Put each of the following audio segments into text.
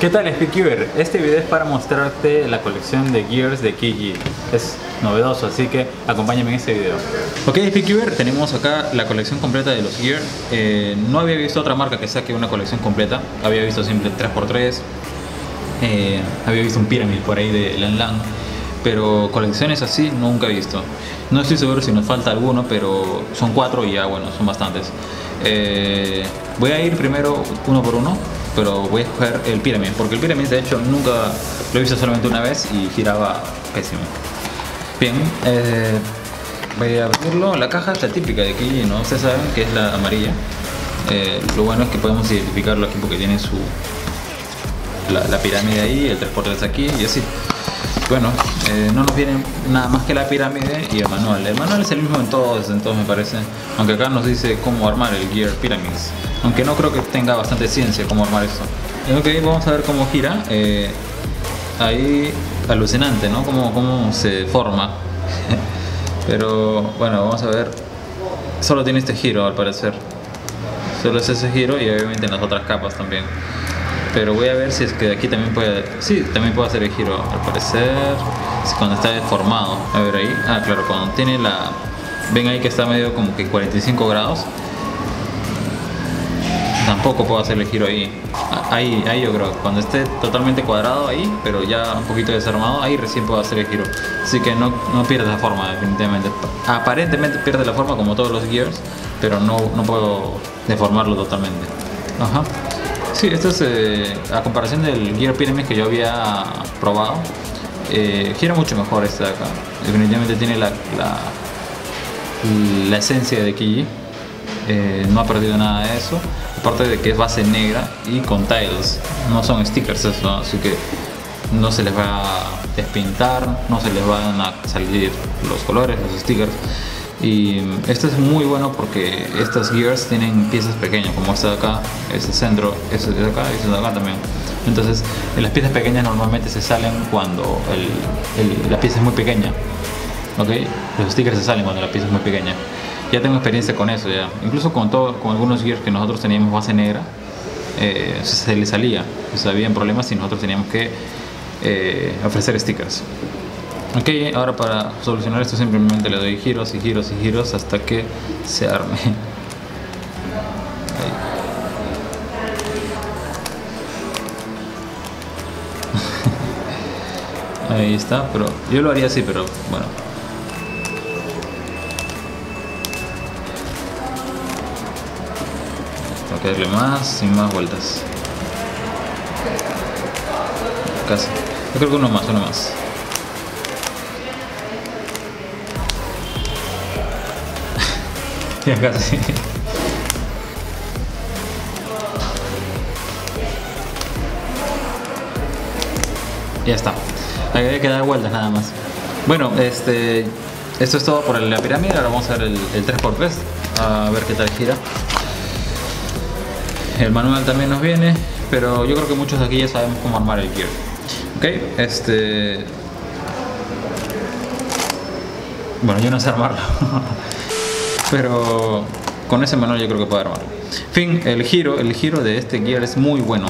¿Qué tal Speakeeper? Este video es para mostrarte la colección de Gears de Kiki. Es novedoso, así que acompáñame en este video. Ok Speakeeper, tenemos acá la colección completa de los Gears. Eh, no había visto otra marca que saque una colección completa. Había visto siempre 3x3. Eh, había visto un Pyramid por ahí de Lan Lan. Pero colecciones así nunca he visto. No estoy seguro si nos falta alguno, pero son cuatro y ya bueno, son bastantes. Eh, voy a ir primero uno por uno pero voy a escoger el Pyramid, porque el Pyramid de hecho nunca lo visto solamente una vez y giraba pésimo. Bien, eh, voy a abrirlo. La caja es la típica de aquí, ¿no? Ustedes saben que es la amarilla. Eh, lo bueno es que podemos identificarlo aquí porque tiene su la, pirámide ahí, el 3x3 aquí y así. Bueno, eh, no nos viene nada más que la pirámide y el manual. El manual es el mismo en todos, en todos me parece. Aunque acá nos dice cómo armar el Gear Pyramids. Aunque no creo que tenga bastante ciencia cómo armar esto. Ok, vamos a ver cómo gira. Eh, ahí alucinante, ¿no? Cómo, cómo se forma. Pero bueno, vamos a ver. Solo tiene este giro al parecer. Solo es ese giro y obviamente en las otras capas también. Pero voy a ver si es que aquí también puede... Sí, también puede hacer el giro al parecer. Cuando está deformado. A ver ahí. Ah, claro, cuando tiene la... Ven ahí que está medio como que 45 grados tampoco puedo hacer el giro ahí. Ahí, ahí yo creo, cuando esté totalmente cuadrado ahí, pero ya un poquito desarmado, ahí recién puedo hacer el giro. Así que no, no pierde la forma definitivamente. Aparentemente pierde la forma como todos los gears, pero no, no puedo deformarlo totalmente. Ajá. Sí, esto es eh, a comparación del Gear Pyramid que yo había probado. Eh, gira mucho mejor este de acá. Definitivamente tiene la, la, esencia de Kiji. Eh, no ha perdido nada de eso aparte de que es base negra y con tiles. No son stickers así que no se les va a despintar no se les van a salir los colores los stickers. Y esto es muy bueno porque estas gears tienen piezas pequeñas como esta de acá, este centro, este de acá y este de acá también. Entonces las piezas pequeñas normalmente se salen cuando la pieza es muy pequeña ok los stickers se salen cuando la pieza es muy pequeña ya tengo experiencia con eso ya. Incluso con, todo, con algunos gears que nosotros teníamos base negra, eh, se le salía. O sea, habían problemas y nosotros teníamos que eh, ofrecer stickers. Ok, ahora para solucionar esto simplemente le doy giros y giros y giros hasta que se arme. Ahí. Ahí está, pero yo lo haría así, pero bueno, que darle más y más vueltas. Casi. Yo creo que uno más, uno más. ya casi. ya está. Hay que dar vueltas nada más. Bueno, este, esto es todo por la pirámide. Ahora vamos a ver el, el 3x3. A ver qué tal gira. El manual también nos viene, pero yo creo que muchos de aquí ya sabemos cómo armar el gear. Ok, este... Bueno, yo no sé armarlo. pero con ese manual yo creo que puedo armarlo. Fin, el giro, el giro de este gear es muy bueno.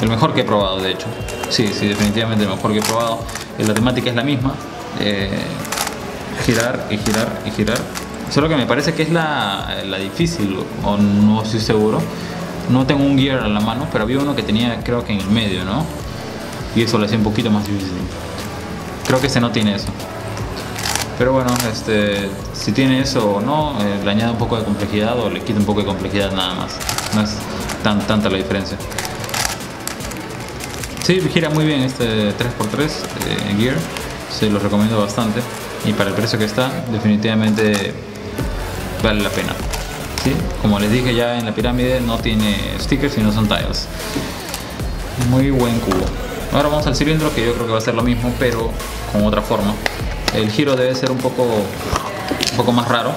El mejor que he probado, de hecho. Sí, sí, definitivamente el mejor que he probado. La temática es la misma. Eh, girar y girar y girar. Solo que me parece que es la, la difícil, o no estoy seguro no tengo un gear a la mano, pero había uno que tenía creo que en el medio, ¿no? Y eso lo hacía un poquito más difícil. Creo que este no tiene eso. Pero bueno, este, si tiene eso o no, eh, le añade un poco de complejidad o le quita un poco de complejidad nada más. No es tan, tanta la diferencia. Sí, gira muy bien este 3x3 eh, Gear, se lo recomiendo bastante y para el precio que está definitivamente vale la pena. Como les dije ya en la pirámide no tiene stickers sino son tiles. Muy buen cubo. Ahora vamos al cilindro que yo creo que va a ser lo mismo pero con otra forma. El giro debe ser un poco, un poco más raro.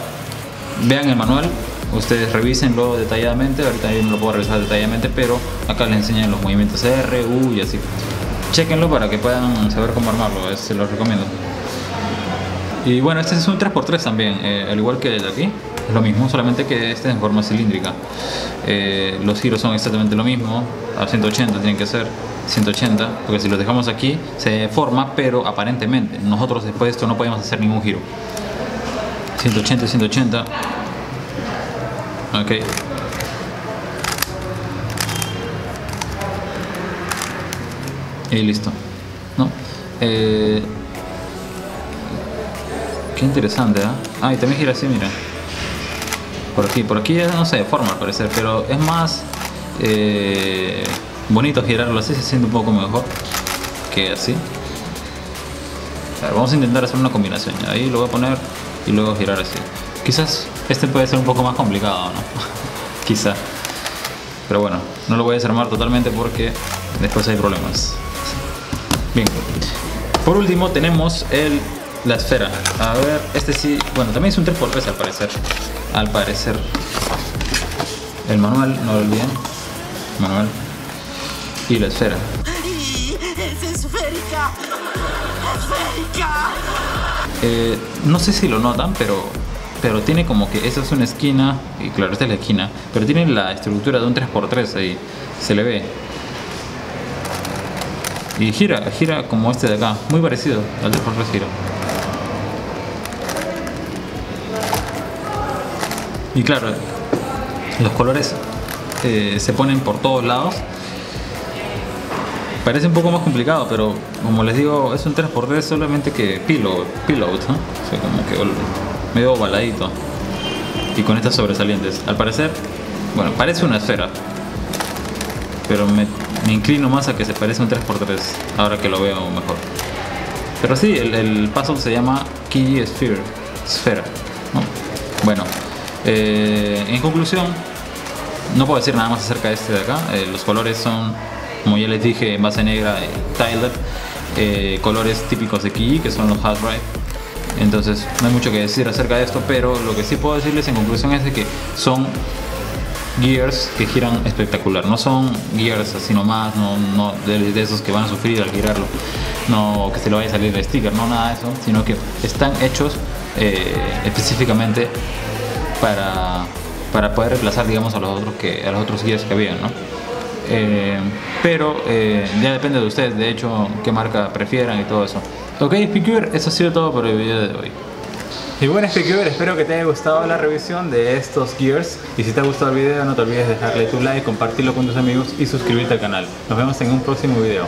Vean el manual, ustedes revisenlo detalladamente, ahorita yo no lo puedo revisar detalladamente, pero acá les enseñan los movimientos R, U y así. Chequenlo para que puedan saber cómo armarlo, se los recomiendo. Y bueno, este es un 3x3 también, eh, al igual que el de aquí lo mismo, solamente que este es en forma cilíndrica. Eh, los giros son exactamente lo mismo, a 180 tienen que ser. 180, porque si los dejamos aquí se deforma, pero aparentemente nosotros después de esto no podemos hacer ningún giro. 180, 180. Ok. Y listo. ¿No? Eh, qué interesante, ¿eh? Ah, y también gira así, mira. Por aquí, por aquí no se deforma al parecer, pero es más eh, bonito girarlo así, se siente un poco mejor que así. vamos a intentar hacer una combinación. Ahí lo voy a poner y luego girar así. Quizás este puede ser un poco más complicado, ¿no? Quizá. Pero bueno, no lo voy a desarmar totalmente porque después hay problemas. Bien. Por último tenemos el, la esfera. A ver, este sí, bueno, también es un 3x3 al parecer. Al parecer. El manual, no lo olviden. Manual. Y la esfera. ¡Es esférica! ¡Esférica! Eh, no sé si lo notan, pero, pero tiene como que esa es una esquina, y claro, esta es la esquina, pero tiene la estructura de un 3x3 ahí, se le ve. Y gira, gira como este de acá, muy parecido al 3x3 gira. Y claro, los colores eh, se ponen por todos lados Parece un poco más complicado, pero como les digo, es un 3x3 solamente que pillow, pillow ¿no? O sea, como que medio ovaladito. Y con estas sobresalientes. Al parecer, bueno, parece una esfera. Pero me, inclino más a que se parece un 3x3, ahora que lo veo mejor. Pero sí, el, puzzle se llama Key Sphere, esfera. Bueno, eh, en conclusión, no puedo decir nada más acerca de este de acá. Eh, los colores son como ya les dije, en base negra Tyler, eh, colores típicos de Key, que son los hard drive. Entonces no hay mucho que decir acerca de esto, pero lo que sí puedo decirles en conclusión es que son gears que giran espectacular. No son gears así nomás, no, no de, esos que van a sufrir al girarlo, no que se le vaya a salir el sticker, no nada de eso, sino que están hechos eh, específicamente para, para poder reemplazar, digamos, a los otros que a los otros gears que habían, ¿no? Eh, pero eh, ya depende de ustedes, de hecho, qué marca prefieran y todo eso. Ok, Speaker, eso ha sido todo por el video de hoy. Y bueno Speaker, espero que te haya gustado la revisión de estos Gears y si te ha gustado el video no te olvides de dejarle tu like, compartirlo con tus amigos y suscribirte al canal. Nos vemos en un próximo video.